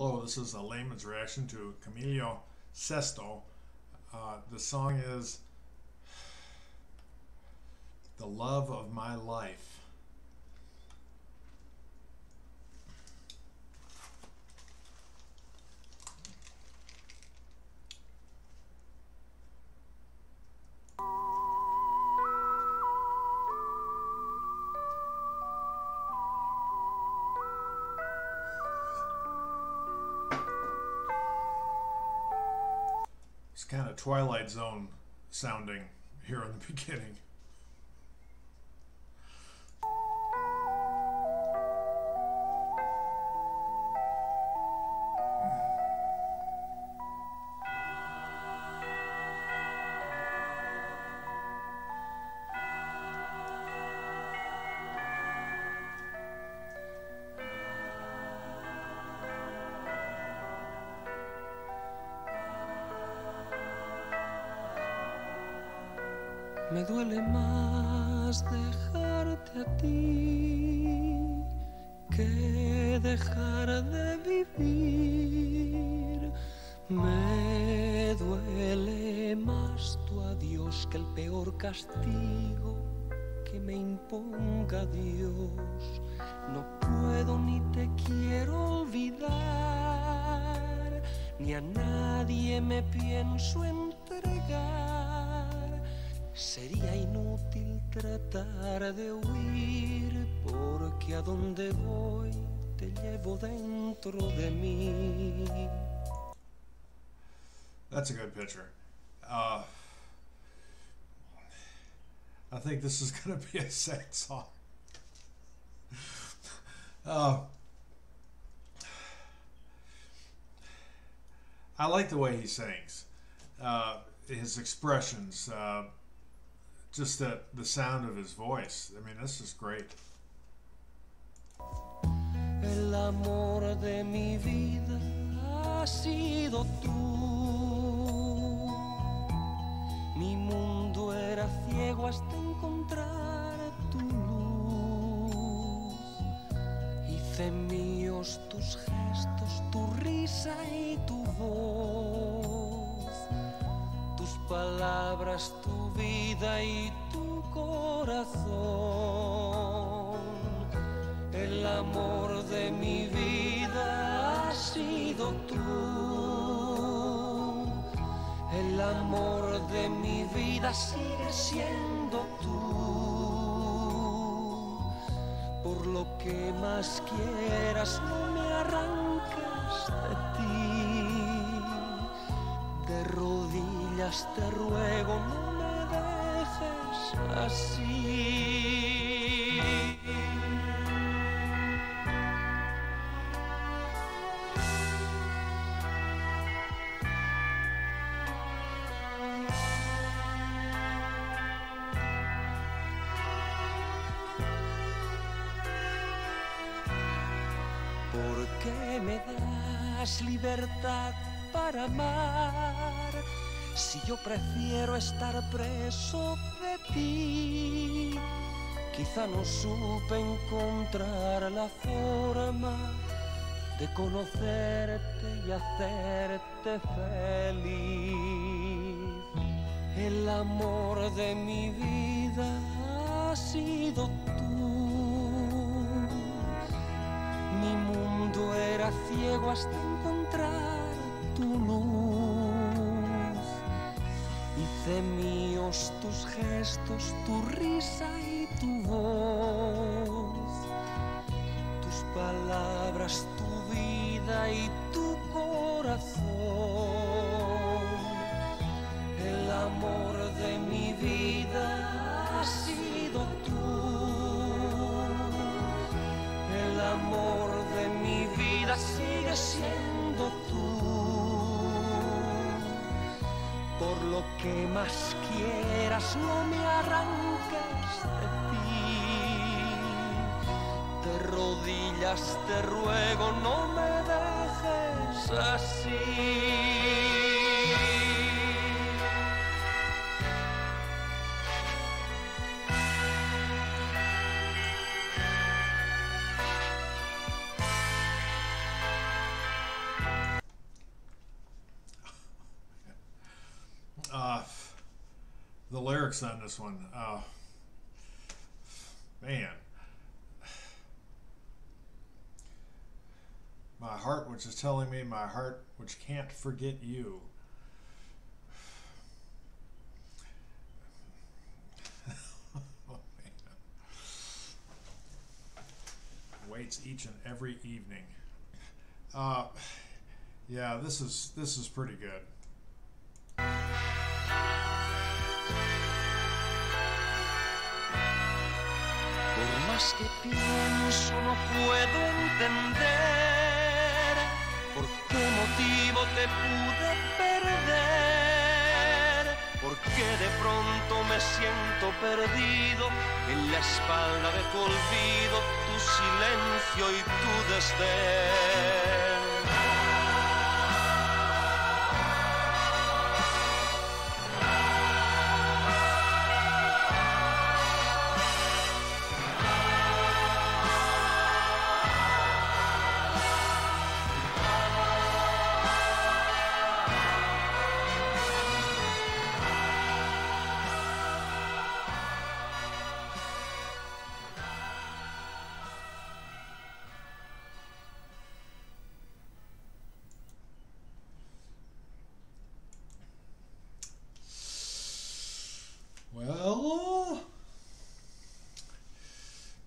Hello, this is a layman's reaction to Camilo Sesto. Uh, the song is The Love of My Life. Kind of Twilight Zone sounding here in the beginning. Me duele más dejarte a ti que dejar de vivir. Me duele más tu adiós que el peor castigo que me imponga Dios. No puedo ni te quiero olvidar, ni a nadie me pienso entregar. Sería inútil tratar de huir, porque a donde voy te llevo dentro de mí. That's a good picture. Uh, I think this is going to be a sad song. Uh, I like the way he sings, uh, his expressions, uh, just the, the sound of his voice. I mean, this is great. El amor de mi vida ha sido tú. Mi mundo era ciego hasta encontrar tu luz. Hice míos tus gestos, tu risa y tu voz. Palabras, tu vida y tu corazón. El amor de mi vida ha sido tú. El amor de mi vida sigue siendo tú. Por lo que más quieras, no me arranques de ti. De rodillas te ruego, no me dejes así. ¿Por qué me das libertad para amar? Si yo prefiero estar preso de ti, quizá no supe encontrar la forma de conocerte y hacerte feliz. El amor de mi vida ha sido tú. Mi mundo era ciego hasta encontrar tu luz. Hice míos tus gestos, tu risa y tu voz. Tus palabras, tu vida y tu corazón. El amor más quieras, no me arranques de ti. De rodillas te ruego, no me dejes así. Lyrics on this one. Uh, man. My heart, which is telling me, my heart, which can't forget you. oh, Waits each and every evening. Uh, yeah, this is this is pretty good. Más que pienso no puedo entender por qué motivo te pude perder, por qué de pronto me siento perdido en la espalda de tu olvido, tu silencio y tu desdén. Well,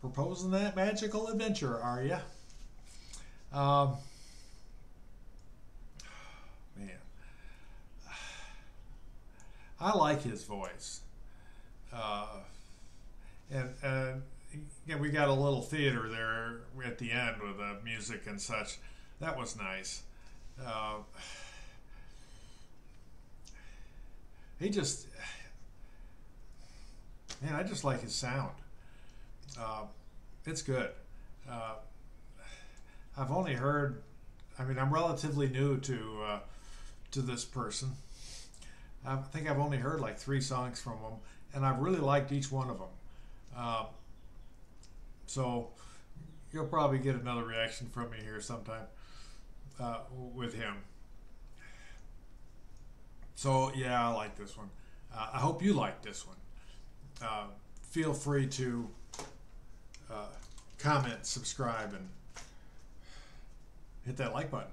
proposing that magical adventure, are you? Um, man, I like his voice, uh, and and yeah, we got a little theater there at the end with the music and such. That was nice. Uh, he just man, I just like his sound. Uh, it's good. Uh, I've only heard. I mean, I'm relatively new to uh, to this person. I think I've only heard like three songs from him, and I've really liked each one of them. Uh, so you'll probably get another reaction from me here sometime uh, with him. So yeah, I like this one. Uh, I hope you like this one uh, feel free to uh, comment, subscribe, and hit that like button.